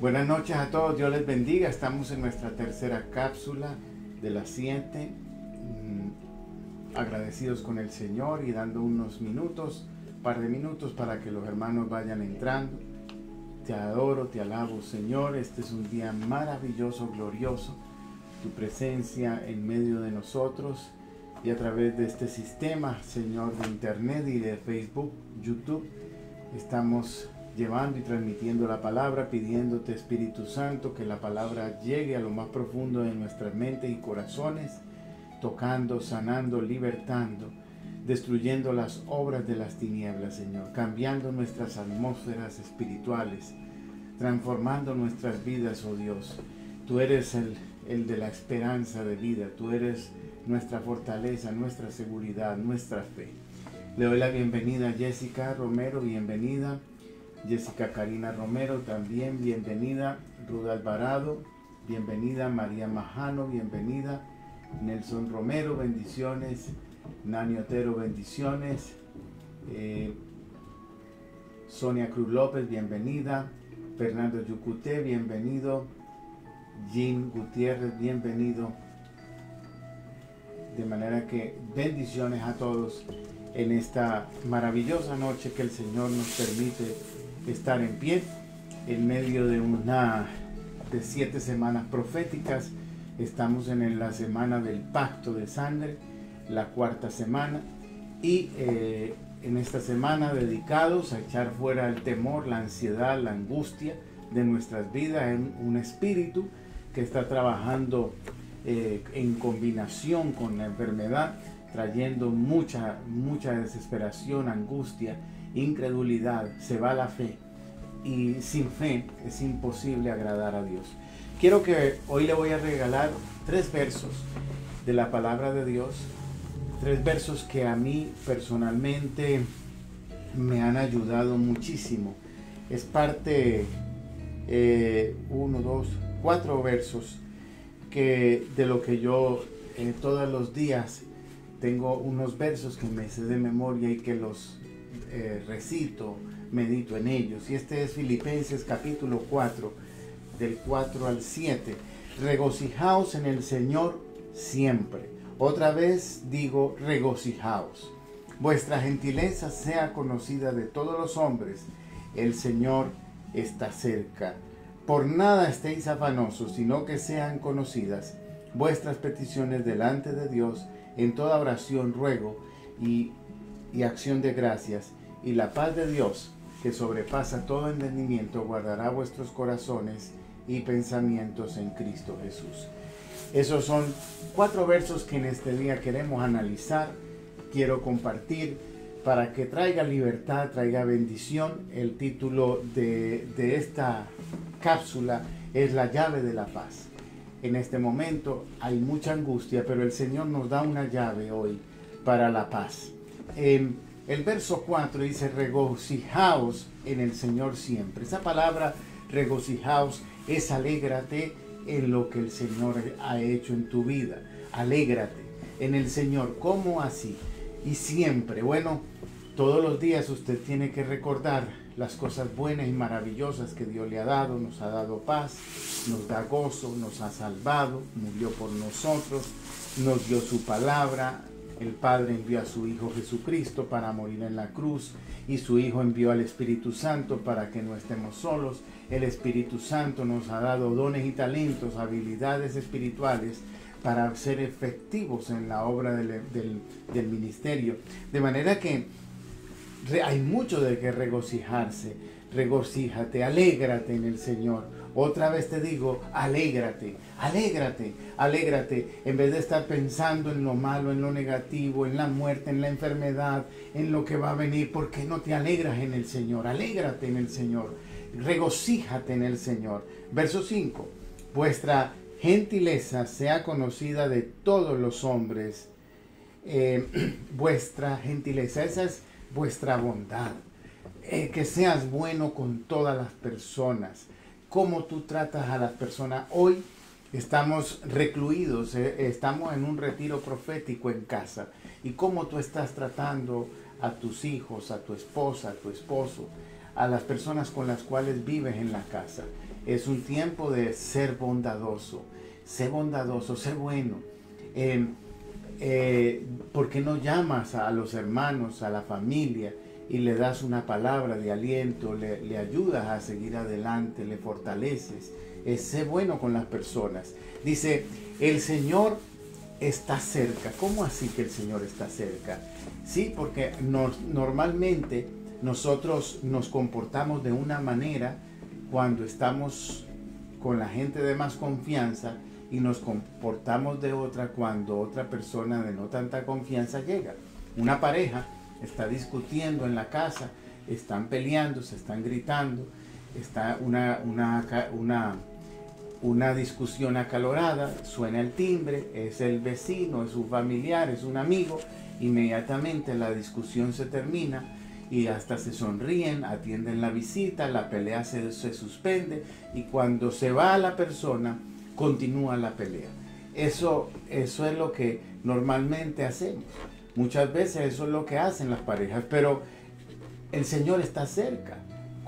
Buenas noches a todos, Dios les bendiga. Estamos en nuestra tercera cápsula de las siete. Mm, agradecidos con el Señor y dando unos minutos, par de minutos para que los hermanos vayan entrando. Te adoro, te alabo, Señor. Este es un día maravilloso, glorioso. Tu presencia en medio de nosotros y a través de este sistema, Señor, de Internet y de Facebook, YouTube, estamos llevando y transmitiendo la palabra, pidiéndote Espíritu Santo que la palabra llegue a lo más profundo de nuestras mentes y corazones, tocando, sanando, libertando, destruyendo las obras de las tinieblas, Señor, cambiando nuestras atmósferas espirituales, transformando nuestras vidas, oh Dios. Tú eres el, el de la esperanza de vida, tú eres nuestra fortaleza, nuestra seguridad, nuestra fe. Le doy la bienvenida a Jessica Romero, bienvenida. Jessica Karina Romero también, bienvenida. Ruda Alvarado, bienvenida. María Majano, bienvenida. Nelson Romero, bendiciones. Nani Otero, bendiciones. Eh, Sonia Cruz López, bienvenida. Fernando Yucuté, bienvenido. Jim Gutiérrez, bienvenido. De manera que bendiciones a todos en esta maravillosa noche que el Señor nos permite estar en pie en medio de una de siete semanas proféticas. Estamos en la semana del pacto de sangre, la cuarta semana, y eh, en esta semana dedicados a echar fuera el temor, la ansiedad, la angustia de nuestras vidas en un espíritu que está trabajando eh, en combinación con la enfermedad, trayendo mucha, mucha desesperación, angustia incredulidad, se va la fe. Y sin fe es imposible agradar a Dios. Quiero que hoy le voy a regalar tres versos de la palabra de Dios. Tres versos que a mí personalmente me han ayudado muchísimo. Es parte, eh, uno, dos, cuatro versos que de lo que yo eh, todos los días tengo unos versos que me sé de memoria y que los eh, recito, medito en ellos. Y este es Filipenses capítulo 4, del 4 al 7. Regocijaos en el Señor siempre. Otra vez digo, regocijaos. Vuestra gentileza sea conocida de todos los hombres. El Señor está cerca. Por nada estéis afanosos, sino que sean conocidas vuestras peticiones delante de Dios en toda oración, ruego y, y acción de gracias y la paz de Dios, que sobrepasa todo entendimiento, guardará vuestros corazones y pensamientos en Cristo Jesús. Esos son cuatro versos que en este día queremos analizar, quiero compartir para que traiga libertad, traiga bendición. El título de, de esta cápsula es La llave de la paz. En este momento hay mucha angustia, pero el Señor nos da una llave hoy para la paz. Em, el verso 4 dice, regocijaos en el Señor siempre. Esa palabra regocijaos es alégrate en lo que el Señor ha hecho en tu vida. Alégrate en el Señor. ¿Cómo así? Y siempre. Bueno, todos los días usted tiene que recordar las cosas buenas y maravillosas que Dios le ha dado. Nos ha dado paz, nos da gozo, nos ha salvado, murió por nosotros, nos dio su palabra, el Padre envió a su Hijo Jesucristo para morir en la cruz y su Hijo envió al Espíritu Santo para que no estemos solos. El Espíritu Santo nos ha dado dones y talentos, habilidades espirituales para ser efectivos en la obra del, del ministerio. De manera que hay mucho de que regocijarse. Regocíjate, alégrate en el Señor otra vez te digo, alégrate, alégrate, alégrate, en vez de estar pensando en lo malo, en lo negativo, en la muerte, en la enfermedad, en lo que va a venir, ¿por qué no te alegras en el Señor? Alégrate en el Señor, regocíjate en el Señor. Verso 5, vuestra gentileza sea conocida de todos los hombres, eh, vuestra gentileza, esa es vuestra bondad. Eh, que seas bueno con todas las personas cómo tú tratas a las personas. Hoy estamos recluidos, eh, estamos en un retiro profético en casa. ¿Y cómo tú estás tratando a tus hijos, a tu esposa, a tu esposo, a las personas con las cuales vives en la casa. Es un tiempo de ser bondadoso, sé bondadoso, sé bueno. Eh, eh, ¿Por qué no llamas a los hermanos, a la familia y le das una palabra de aliento, le, ayudas a seguir adelante, le fortaleces? sé bueno con las personas. Dice, el Señor está cerca. ¿Cómo así que el Señor está cerca? Sí, porque normalmente nosotros nos comportamos de una manera cuando estamos con la gente de más confianza y nos comportamos de otra cuando otra persona de no tanta confianza llega. Una pareja está discutiendo en la casa, están peleando, se están gritando, está una, una, una una discusión acalorada, suena el timbre, es el vecino, es un familiar, es un amigo, inmediatamente la discusión se termina y hasta se sonríen, atienden la visita, la pelea se, suspende y cuando se va la persona, continúa la pelea. Eso, eso es lo que normalmente hacemos. Muchas veces eso es lo que hacen las parejas, pero el Señor está cerca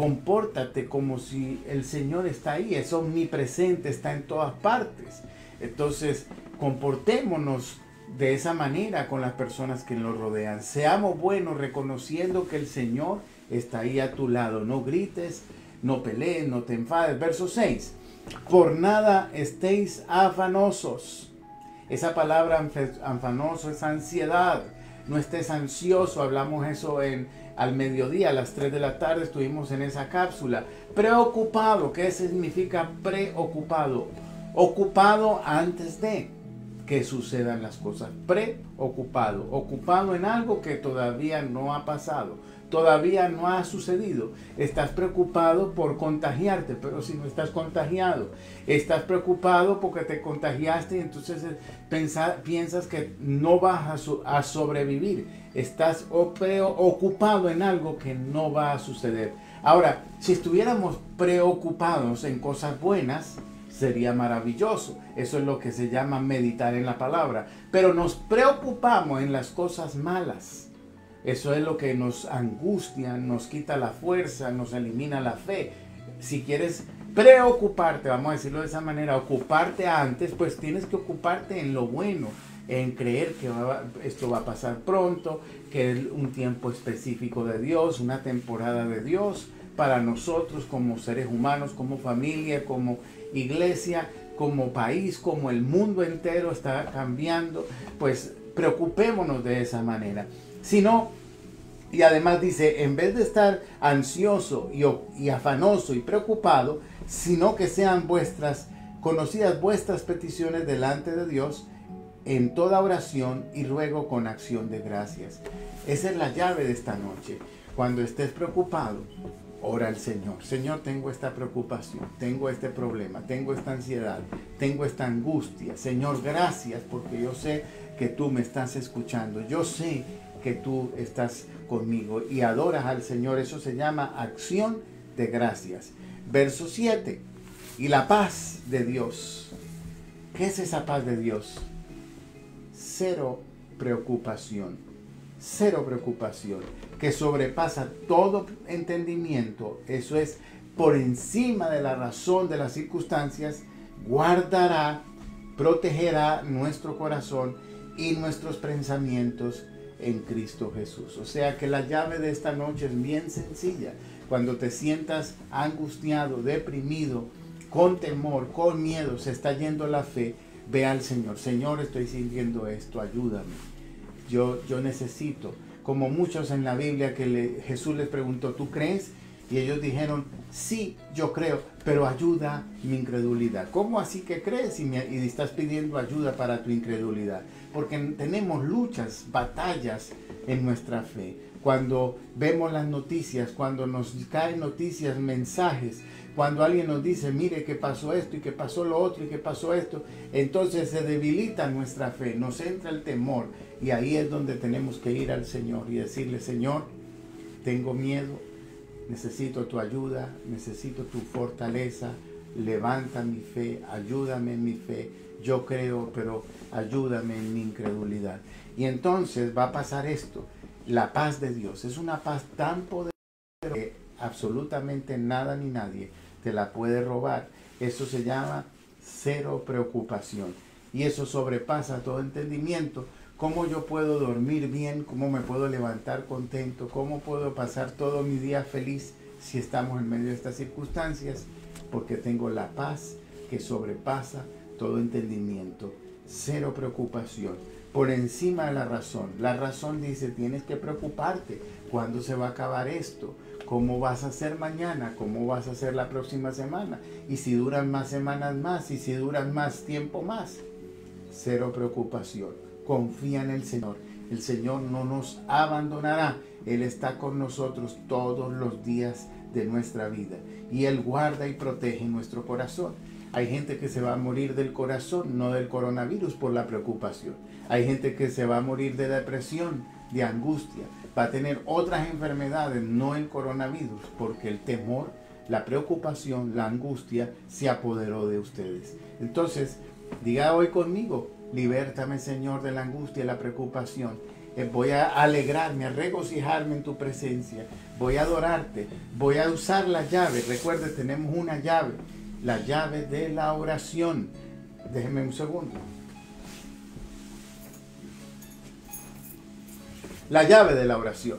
compórtate como si el Señor está ahí, es omnipresente, está en todas partes. Entonces, comportémonos de esa manera con las personas que nos rodean. Seamos buenos reconociendo que el Señor está ahí a tu lado. No grites, no pelees, no te enfades. Verso 6. Por nada estéis afanosos. Esa palabra afanoso es ansiedad. No estés ansioso. Hablamos eso en al mediodía, a las 3 de la tarde, estuvimos en esa cápsula. Preocupado, ¿qué significa preocupado? Ocupado antes de que sucedan las cosas. Preocupado, ocupado en algo que todavía no ha pasado, todavía no ha sucedido. Estás preocupado por contagiarte, pero si no estás contagiado, estás preocupado porque te contagiaste y entonces eh, piensas que no vas a sobrevivir estás preocupado en algo que no va a suceder. Ahora, si estuviéramos preocupados en cosas buenas, sería maravilloso. Eso es lo que se llama meditar en la palabra. Pero nos preocupamos en las cosas malas. Eso es lo que nos angustia, nos quita la fuerza, nos elimina la fe. Si quieres preocuparte, vamos a decirlo de esa manera, ocuparte antes, pues tienes que ocuparte en lo bueno, en creer que esto va a pasar pronto, que es un tiempo específico de Dios, una temporada de Dios para nosotros como seres humanos, como familia, como iglesia, como país, como el mundo entero está cambiando, pues preocupémonos de esa manera. Si no, y además dice, en vez de estar ansioso y, y afanoso y preocupado, sino que sean vuestras conocidas vuestras peticiones delante de Dios en toda oración y ruego con acción de gracias. Esa es la llave de esta noche. Cuando estés preocupado, ora al Señor. Señor, tengo esta preocupación, tengo este problema, tengo esta ansiedad, tengo esta angustia. Señor, gracias porque yo sé que tú me estás escuchando. Yo sé que tú estás conmigo y adoras al Señor. Eso se llama acción de gracias. Verso 7. Y la paz de Dios. ¿Qué es esa paz de Dios? cero preocupación, cero preocupación, que sobrepasa todo entendimiento, eso es por encima de la razón de las circunstancias, guardará, protegerá nuestro corazón y nuestros pensamientos en Cristo Jesús. O sea que la llave de esta noche es bien sencilla. Cuando te sientas angustiado, deprimido, con temor, con miedo, se está yendo la fe, ve al Señor, Señor, estoy sintiendo esto, ayúdame. Yo, yo necesito, como muchos en la Biblia que Jesús les preguntó, ¿tú crees? Y ellos dijeron, sí, yo creo, pero ayuda mi incredulidad. ¿Cómo así que crees y, y estás pidiendo ayuda para tu incredulidad? Porque tenemos luchas, batallas en nuestra fe. Cuando vemos las noticias, cuando nos caen noticias, mensajes, cuando alguien nos dice, mire que pasó esto y que pasó lo otro y que pasó esto, entonces se debilita nuestra fe, nos entra el temor y ahí es donde tenemos que ir al Señor y decirle, Señor, tengo miedo, necesito tu ayuda, necesito tu fortaleza, levanta mi fe, ayúdame en mi fe, yo creo, pero ayúdame en mi incredulidad. Y entonces va a pasar esto, la paz de Dios, es una paz tan poderosa que absolutamente nada ni nadie te la puede robar. Eso se llama cero preocupación. Y eso sobrepasa todo entendimiento. ¿Cómo yo puedo dormir bien? ¿Cómo me puedo levantar contento? ¿Cómo puedo pasar todo mi día feliz si estamos en medio de estas circunstancias? Porque tengo la paz que sobrepasa todo entendimiento. Cero preocupación. Por encima de la razón. La razón dice, tienes que preocuparte. ¿Cuándo se va a acabar esto? ¿Cómo vas a hacer mañana? ¿Cómo vas a hacer la próxima semana? Y si duran más semanas más, y si duran más tiempo más. Cero preocupación. Confía en el Señor. El Señor no nos abandonará. Él está con nosotros todos los días de nuestra vida. Y Él guarda y protege nuestro corazón. Hay gente que se va a morir del corazón, no del coronavirus, por la preocupación. Hay gente que se va a morir de depresión, de angustia, va a tener otras enfermedades, no el coronavirus, porque el temor, la preocupación, la angustia se apoderó de ustedes. Entonces, diga hoy conmigo, libértame Señor de la angustia y la preocupación. Eh, voy a alegrarme, a regocijarme en tu presencia. Voy a adorarte. Voy a usar la llave. Recuerde, tenemos una llave. La llave de la oración. Déjeme un segundo. la llave de la oración.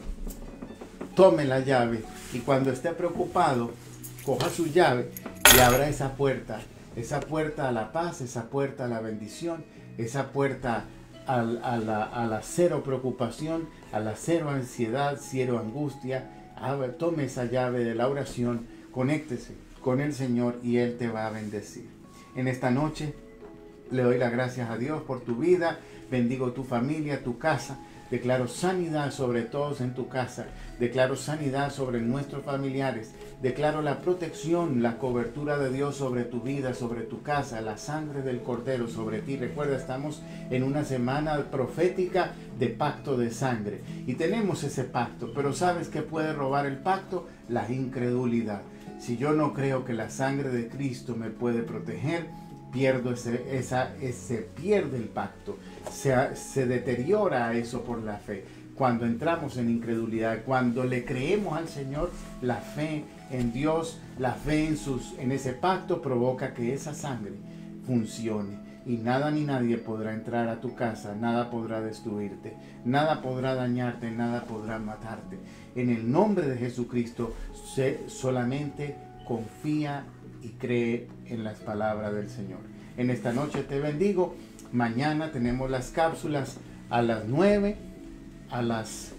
Tome la llave y cuando esté preocupado, coja su llave y abra esa puerta, esa puerta a la paz, esa puerta a la bendición, esa puerta a, la, cero preocupación, a la cero ansiedad, cero angustia. tome esa llave de la oración, conéctese con el Señor y Él te va a bendecir. En esta noche le doy las gracias a Dios por tu vida, bendigo tu familia, tu casa Declaro sanidad sobre todos en tu casa. Declaro sanidad sobre nuestros familiares. Declaro la protección, la cobertura de Dios sobre tu vida, sobre tu casa, la sangre del Cordero sobre ti. Recuerda, estamos en una semana profética de pacto de sangre. Y tenemos ese pacto. Pero ¿sabes qué puede robar el pacto? La incredulidad. Si yo no creo que la sangre de Cristo me puede proteger, pierdo ese, esa, se pierde el pacto, se, se deteriora eso por la fe. Cuando entramos en incredulidad, cuando le creemos al Señor, la fe en Dios, la fe en, sus, en ese pacto provoca que esa sangre funcione. Y nada ni nadie podrá entrar a tu casa, nada podrá destruirte, nada podrá dañarte, nada podrá matarte. En el nombre de Jesucristo, solamente confía y cree en las palabras del Señor. En esta noche te bendigo. Mañana tenemos las cápsulas a las 9, a las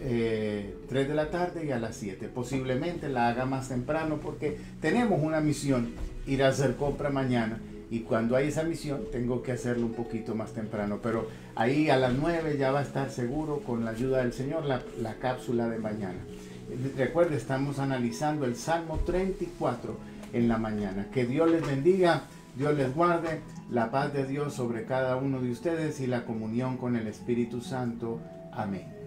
3 eh, de la tarde y a las 7. Posiblemente la haga más temprano porque tenemos una misión, ir a hacer compra mañana. Y cuando hay esa misión, tengo que hacerlo un poquito más temprano. Pero ahí a las 9 ya va a estar seguro, con la ayuda del Señor, la, la cápsula de mañana. Recuerde, estamos analizando el Salmo 34 en la mañana. Que Dios les bendiga, Dios les guarde, la paz de Dios sobre cada uno de ustedes y la comunión con el Espíritu Santo. Amén.